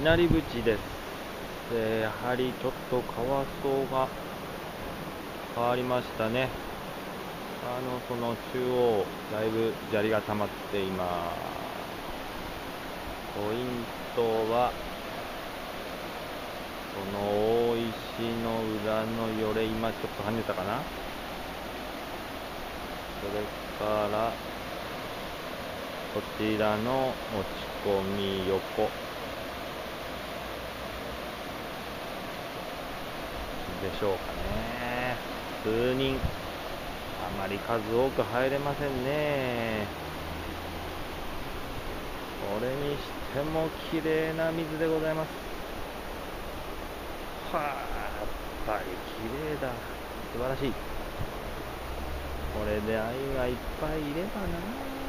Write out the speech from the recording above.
稲荷淵です、えー、やはりちょっと川層が変わりましたね。あのその中央だいぶ砂利が溜まっています。ポイントはこの大石の裏のよれ今ちょっと跳ねたかな。それからこちらの持ち込み横。でしょうかね。数人。あまり数多く入れませんね。これにしても綺麗な水でございます。はあやっぱり綺麗だ。素晴らしい。これで愛がいっぱいいればな。